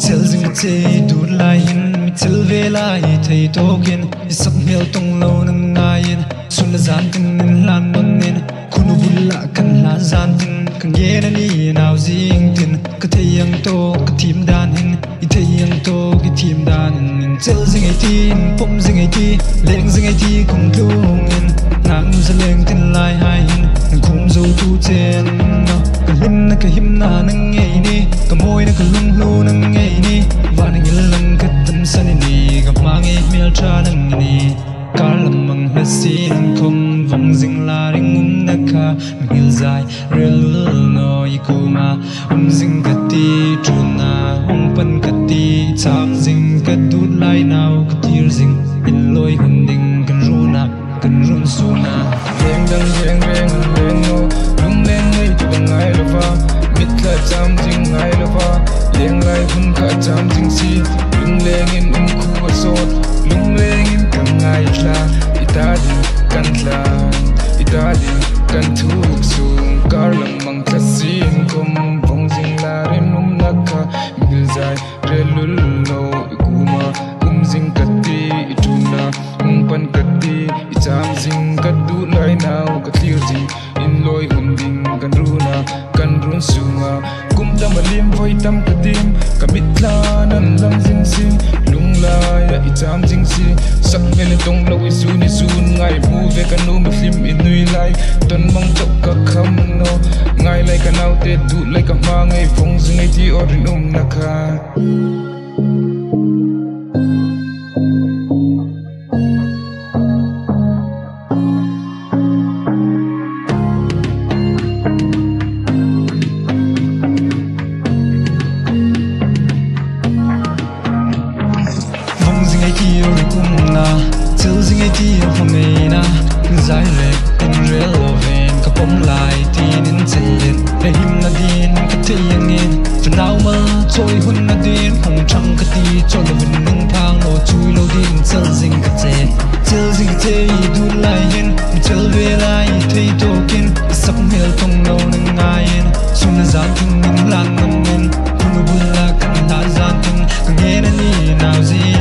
che du lai hin mi chil ve lai thei to kin i sak mel tong lo nang ngain sun zan tin nin lan non nin kunu bulla kan la zan tin kan ye na ni naw zing tin. Ka thei yang to ka thim dan hin i thei yang to ki thim dan in chel zing ai tin pom zing ai ti leng zing ai ti kum tlung in nang zaleng tin lai hai hin nang kum zo tu chen no ka lim na ka hiếm nà nang ngei đi. Ka môi na ka lung lu nang ngei ni wa nang il lang ka tam san ni ka ma nge mel cha đi. Ni ka lam mang la sin kum vong zing la ring um na ka mil zai re lul no i cô mà. Um zing ka ti tu na hong pan ka ti cham zing tiếng lai hung ka cham jing si lưng lên in um khu và sốt lưng lên in kan ngay tla Itali kan tla Itali kan tuk sung Kar lang mang kasin kum Vong dinh la rin um naka Mil dài re lul no Ikuma um jing kati ituna Um pan kati itam dinh Ờ, cũng run mà Kum tam tâm voi tam kadim Kamit la nan lam jing si Lung lai ya icham jing si Sak mele tong lo isu ni sun Ngai mu ve kan nu mi flim in nui lai. Ton mang chok ka kham no Ngai lai ka nau te du lai ka ma ngai phong jing ai ti orin um na ka Thank you. dia kumna til zinge dia homena zai re en re loven ka pom lai tin in chen e him na din ka tiang in fanau ma choi hun na din hong chang ka ti chon lo vin ning thang lo chui, lo din til zing ka che til zing te i du lai hin mi til ve lai, te to kin, sap mel tong lo nang ngai in sun na zan ting ning lan nam nen kun bu la kan da zan ting, ka nghe na ni nào gì